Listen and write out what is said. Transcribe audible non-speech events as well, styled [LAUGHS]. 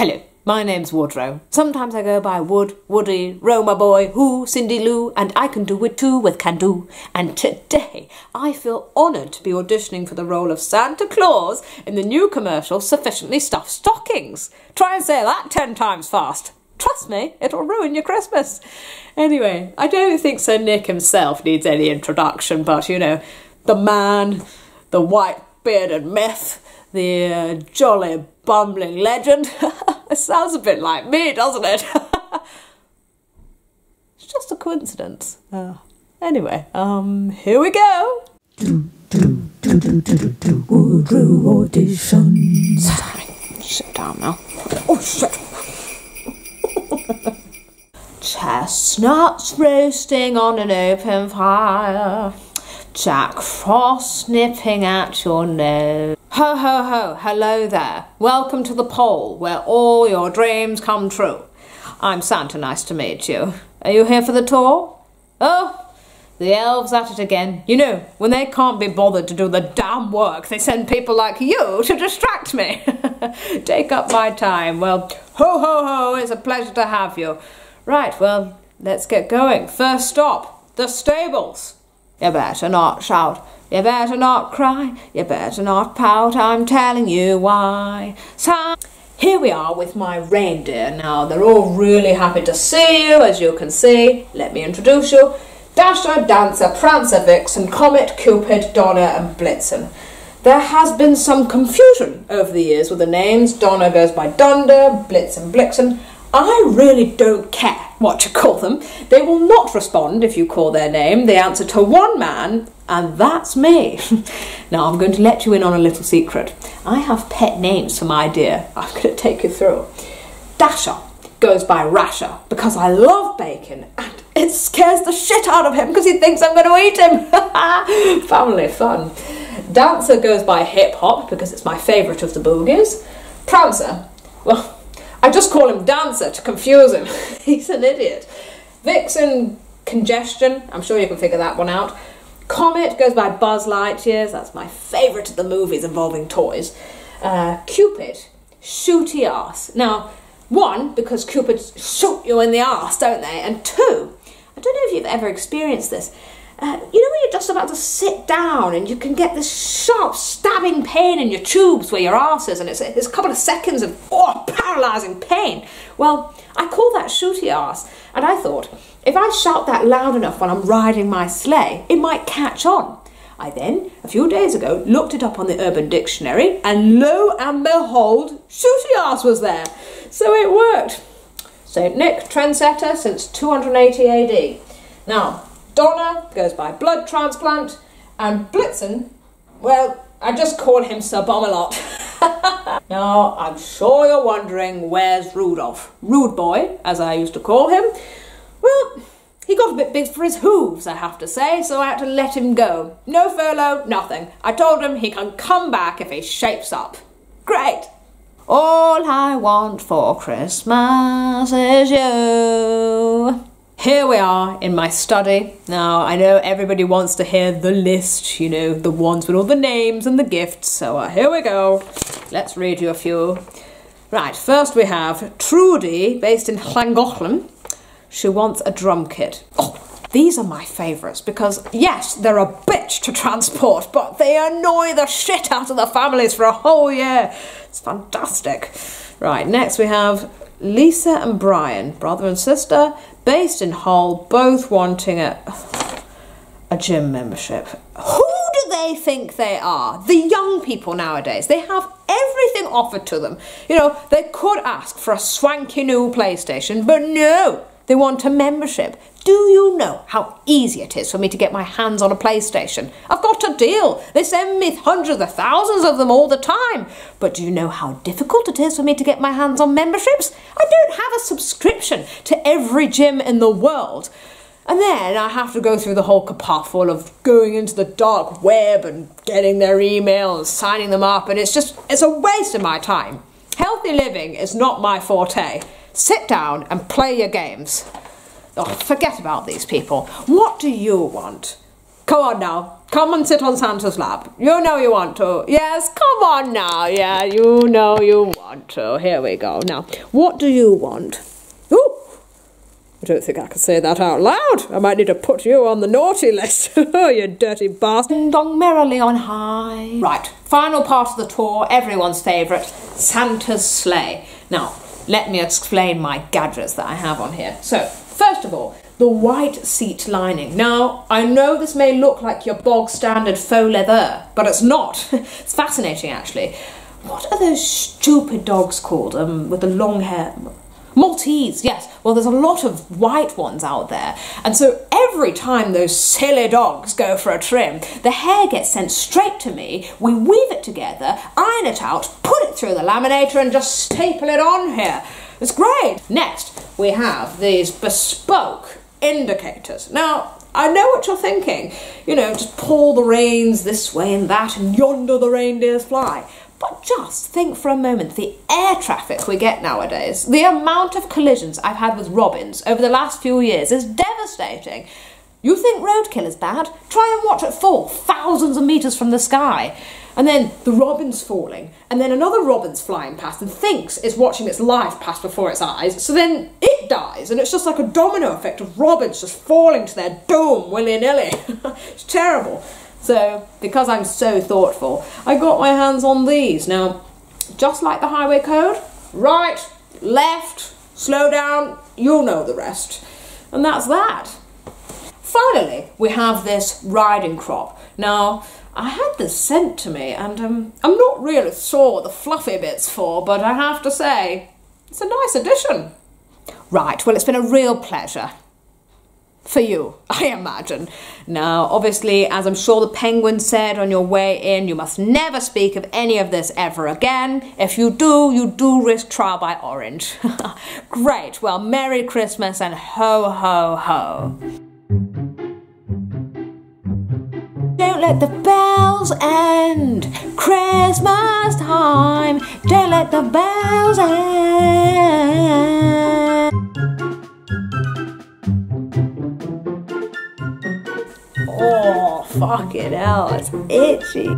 Hello, my name's Woodrow. Sometimes I go by Wood, Woody, Roma Boy, Who, Cindy Lou, and I can do it too with Can Do. And today I feel honoured to be auditioning for the role of Santa Claus in the new commercial Sufficiently Stuffed Stockings. Try and say that ten times fast. Trust me, it'll ruin your Christmas. Anyway, I don't think Sir Nick himself needs any introduction, but you know, the man, the white bearded myth, the uh, jolly bumbling legend. [LAUGHS] it sounds a bit like me, doesn't it? [LAUGHS] it's just a coincidence. Uh, anyway, um, here we go. Woodrow auditions. Sit down now. Oh shit. [LAUGHS] Chestnuts roasting on an open fire. Jack Frost nipping at your nose. Ho ho ho, hello there. Welcome to the pole where all your dreams come true. I'm Santa, nice to meet you. Are you here for the tour? Oh, the elves at it again. You know, when they can't be bothered to do the damn work, they send people like you to distract me. [LAUGHS] Take up my time. Well, ho ho ho, it's a pleasure to have you. Right, well, let's get going. First stop, the stables. You better not shout. You better not cry. You better not pout. I'm telling you why. So here we are with my reindeer now. They're all really happy to see you, as you can see. Let me introduce you. Dasher, Dancer, Prancer, Vixen, Comet, Cupid, Donner and Blitzen. There has been some confusion over the years with the names. Donner goes by Dunder, Blitzen, Blixen. I really don't care what you call them. They will not respond if you call their name. They answer to one man, and that's me. [LAUGHS] now, I'm going to let you in on a little secret. I have pet names for my deer. I'm going to take you through. Dasher goes by Rasher because I love bacon and it scares the shit out of him because he thinks I'm going to eat him. [LAUGHS] Family fun. Dancer goes by Hip Hop because it's my favourite of the boogies. Prancer, well, I just call him Dancer to confuse him. [LAUGHS] He's an idiot. Vixen, Congestion. I'm sure you can figure that one out. Comet goes by Buzz Lightyears. That's my favourite of the movies involving toys. Uh, Cupid, Shooty Ass. Now, one, because Cupids shoot you in the ass, don't they? And two, I don't know if you've ever experienced this. Uh, you know when you're just about to sit down and you can get this sharp stabbing pain in your tubes where your arse is and it's, it's a couple of seconds of oh, paralysing pain? Well, I call that shooty arse and I thought if I shout that loud enough when I'm riding my sleigh, it might catch on. I then, a few days ago, looked it up on the Urban Dictionary and lo and behold, shooty arse was there. So it worked. St. Nick, trendsetter since 280 AD. Now, Donner goes by blood transplant, and Blitzen, well, I just call him Sir Bomalot. [LAUGHS] now, I'm sure you're wondering where's Rudolph? Rude boy, as I used to call him. Well, he got a bit big for his hooves, I have to say, so I had to let him go. No furlough, nothing. I told him he can come back if he shapes up. Great! All I want for Christmas is you. Here we are in my study. Now, I know everybody wants to hear the list, you know, the ones with all the names and the gifts. So uh, here we go. Let's read you a few. Right, first we have Trudy, based in Llangollen. She wants a drum kit. Oh, these are my favourites because, yes, they're a bitch to transport, but they annoy the shit out of the families for a whole year. It's fantastic. Right, next we have Lisa and Brian, brother and sister, based in Hull, both wanting a, a gym membership. Who do they think they are? The young people nowadays. They have everything offered to them. You know, they could ask for a swanky new PlayStation, but no, they want a membership. Do you know how easy it is for me to get my hands on a PlayStation? I've got a deal. They send me hundreds of thousands of them all the time. But do you know how difficult it is for me to get my hands on memberships? I don't have a subscription to every gym in the world. And then I have to go through the whole kerfuffle of going into the dark web and getting their email and signing them up, and it's just, it's a waste of my time. Healthy living is not my forte. Sit down and play your games. Oh, forget about these people. What do you want? Come on now. Come and sit on Santa's lap. You know you want to. Yes, come on now. Yeah, you know you want. to. Here we go. Now, what do you want? Ooh, I don't think I can say that out loud. I might need to put you on the naughty [LAUGHS] list. oh, [LAUGHS] you dirty bastard. Ding dong merrily on high. Right, final part of the tour, everyone's favourite Santa's sleigh. Now, let me explain my gadgets that I have on here. So, first of all, the white seat lining. Now, I know this may look like your bog standard faux leather, but it's not. [LAUGHS] it's fascinating actually. What are those stupid dogs called um, with the long hair? Maltese, yes. Well, there's a lot of white ones out there. And so every time those silly dogs go for a trim, the hair gets sent straight to me. We weave it together, iron it out, put it through the laminator, and just staple it on here. It's great. Next, we have these bespoke indicators. Now, I know what you're thinking. You know, just pull the reins this way and that, and yonder the reindeers fly. But just think for a moment the air traffic we get nowadays. The amount of collisions I've had with robins over the last few years is devastating. You think roadkill is bad? Try and watch it fall thousands of metres from the sky. And then the robin's falling, and then another robin's flying past and thinks it's watching its life pass before its eyes, so then it dies, and it's just like a domino effect of robins just falling to their doom willy nilly. [LAUGHS] it's terrible. So, because I'm so thoughtful, I got my hands on these. Now, just like the highway code, right, left, slow down, you'll know the rest. And that's that. Finally, we have this riding crop. Now, I had this sent to me, and um, I'm not really sure what the fluffy bit's for, but I have to say, it's a nice addition. Right, well, it's been a real pleasure for you, [LAUGHS] I imagine. Now, obviously, as I'm sure the penguin said on your way in, you must never speak of any of this ever again. If you do, you do risk trial by orange. [LAUGHS] Great, well, Merry Christmas and ho ho ho. Don't let the bells end. Christmas time. Don't let the bells end. Fucking hell, it's itchy.